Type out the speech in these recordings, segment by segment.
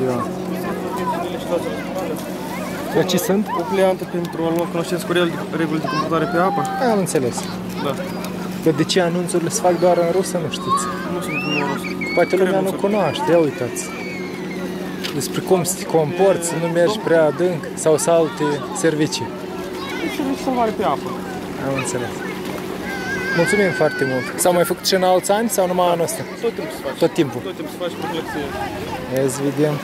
違う。Ceea ce sunt? O pliantă pentru a lua cunoștință cu reguli reguli de comportare pe apă? Am înțeles. Da. Că de ce anunțurile se fac doar în rusă, nu știți. Nu sunt în rus. Poate lumea Trebuie nu să- cunoaște, ia uitați. Despre cum să te comporți, să nu mergi prea adânc sau să alte servicii. Deci nu salvare pe apă. Am înțeles. Mulțumim foarte mult. S-au mai făcut și în alți ani sau numai anul ăsta? Tot timpul se face. Tot timpul. Tot timpul se face reflexie. Ia să vedem.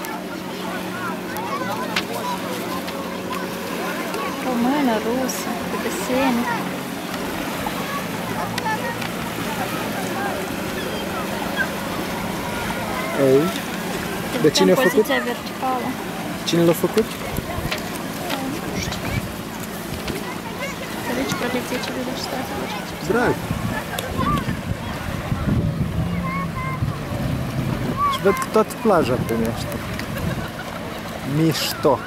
Română, rusă, de desene. Ei. De cine a făcut? Compoziția verticală. Cine l-a făcut? Servici protecție civilă și statelor. Drag. Și văd că toată plaja primește. Mișto.